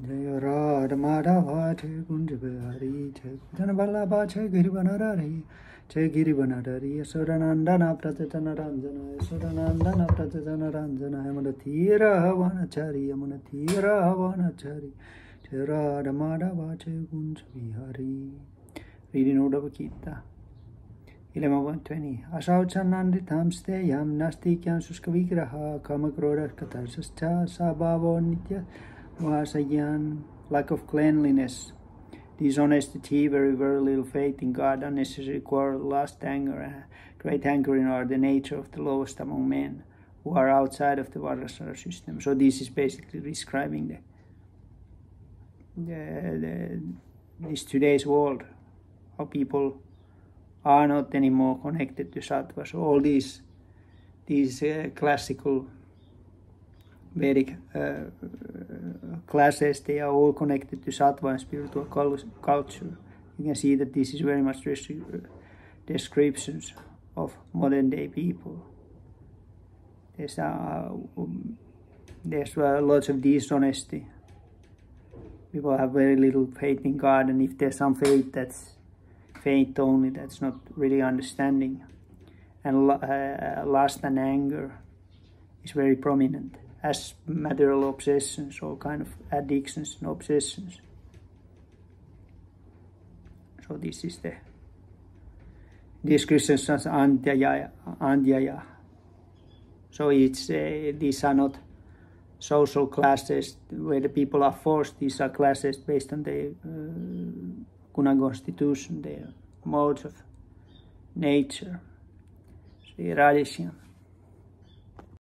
जय राध माधवा छे कुंज बिहारी छे बल्लभा छे गिरि बनरारी छे गिरि बनरारी यशोरनंदन प्रचतन रंजन यशोरनंदन रंजन यमुन धीर हवन छरी यमुन धीर हवन छरी छे राध माधवा छे Kunj Bihari Reading out of Gita. Vasayan lack of cleanliness dishonesty, very, very little faith in God, unnecessary quarrel, lust, anger, great anger hankering are the nature of the lowest among men who are outside of the Varnashrama system. So this is basically describing the, the, the this today's world, how people are not anymore connected to sattva. So all these these uh, classical Vedic uh, classes, they are all connected to sattva and spiritual culture. You can see that this is very much descriptions of modern day people. There's, uh, um, there's uh, lots of dishonesty. People have very little faith in God, and if there's some faith that's faith only, that's not really understanding. And uh, lust and anger is very prominent as material obsessions, all kind of addictions and obsessions. So this is the description as andhyaya, andhyaya. So it's uh, these are not social classes where the people are forced. These are classes based on the uh, guna constitution, their modes of nature. So, Radhishyam.